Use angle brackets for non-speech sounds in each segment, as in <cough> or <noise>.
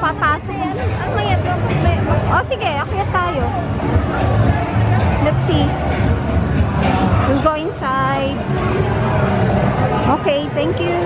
papasok. Ang kaya Oh, sige, akyat tayo. Let's see. We'll go inside. Okay, thank you.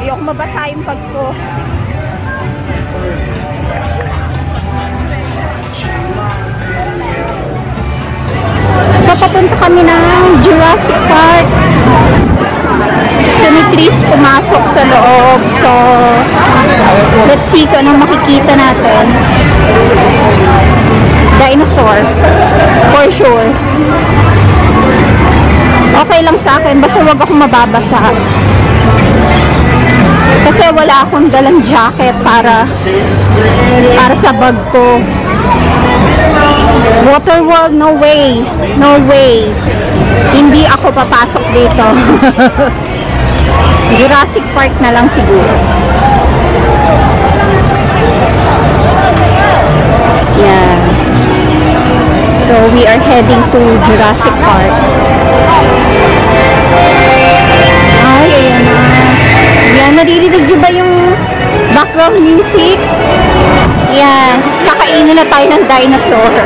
Ayoko mabasa yung bag ko. So, papunta kami ng Jurassic Park. Gusto ni Chris pumasok sa loob. So, let's see kung anong makikita natin. Dinosaur. For sure. Okay lang sa akin. Basta wag akong mababasa. Kasi wala akong dalang jacket para para sa bag ko. Water World, no way. No way. Hindi ako papasok dito. <laughs> Jurassic Park na lang siguro. Yeah. So we are heading to Jurassic Park. Naririnig niyo ba yung background music? Yan, kakainin na tayo ng dinosaur. <laughs>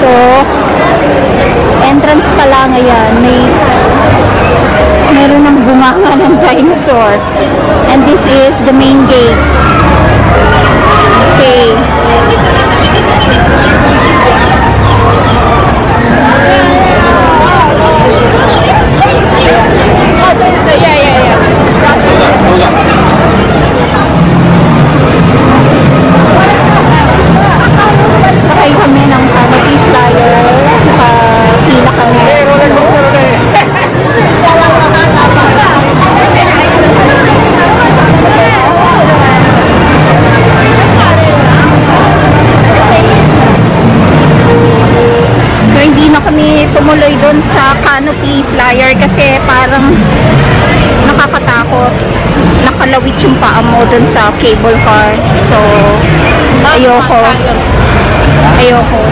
so, entrance pa lang ayan, may meron ng bumanga ng dinosaur. And this is the main gate. Okay. Flyer kasi parang nakakatakot. Nakalawit yung paa mo doon sa cable car. So, ayoko. Ayoko.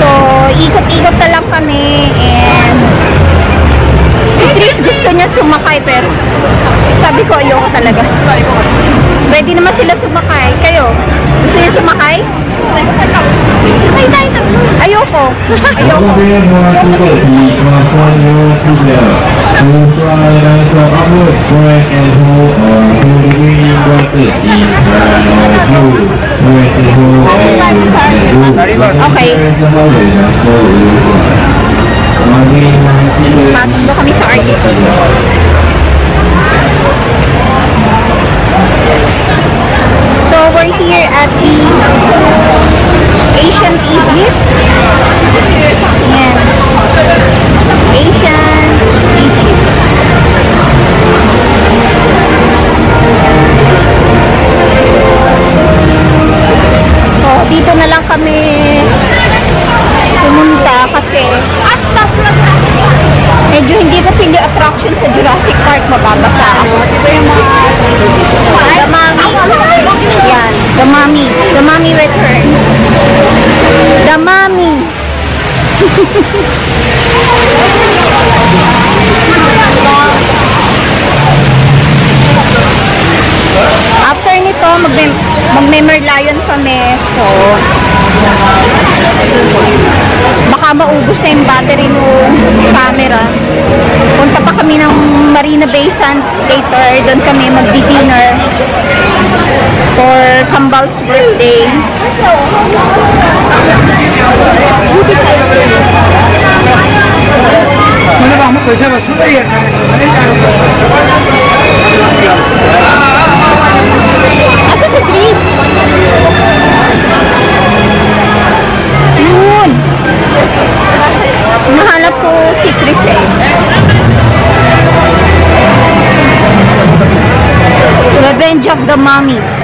So, ikot-ikot na lang kami and si Chris gusto niya sumakay pero sabi ko ayoko talaga. Pwede naman sila sumakay. Kayo, gusto niyo sumakay? Okay. So, we're here at the Asian Egypt. Yan. Asian Egypt. Dito na lang kami pumunta kasi medyo hindi ko pili attraction sa Jurassic Park mababasa ako. Ito yung mga The Mummy. Yan. The Mummy. The Return. Mummy. After nito, magme- magme-merlion kami. So, baka maubos na yung battery ng camera. Punta pa kami ng Marina Bay Sands later. Doon kami magdi-dinner for Kambal's birthday. Asa si Chris? Yun! Nahanap ko si Chris eh. Revenge of the Mommy.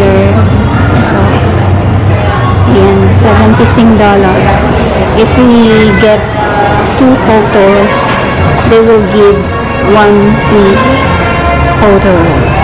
Earlier. So, yan, 70 sing dollar. If we get two photos, they will give one free photo.